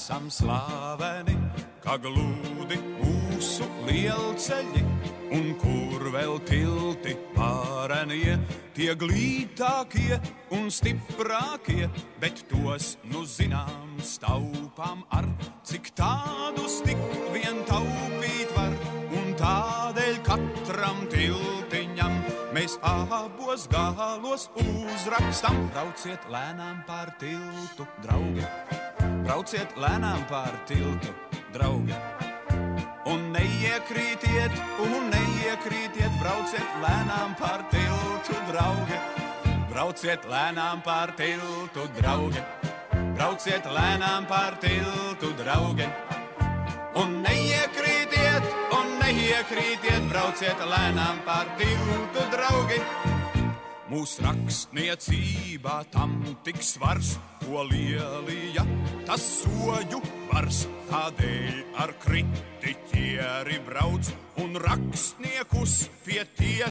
esam slaveni, kā glūdi mūsu lielceļi, un kur vēl tilti pārenie, tie glītākie un stiprākie, bet tos nu zinām staupām ar, cik tādus tik vien taupīt var, un tādēļ katram tiltiņam mēs abos galos uzrakstam, brauciet lēnām pār tiltu, draugi. Brauciet lēnām pār tiltu, draugi. Un neiekrītiet, un neiekrītiet, brauciet lēnām pār tiltu, draugi. Brauciet lēnām pār tiltu, draugi. Brauciet lēnām pār tiltu, draugi. Un neiekrītiet, un neiekrītiet, brauciet lēnām pār tiltu, draugi. Mūsu rakstniecībā tam tik svars, ko lielija tas soļu vars. Tādēļ ar kritiķieri brauc un rakstniekus pie tie.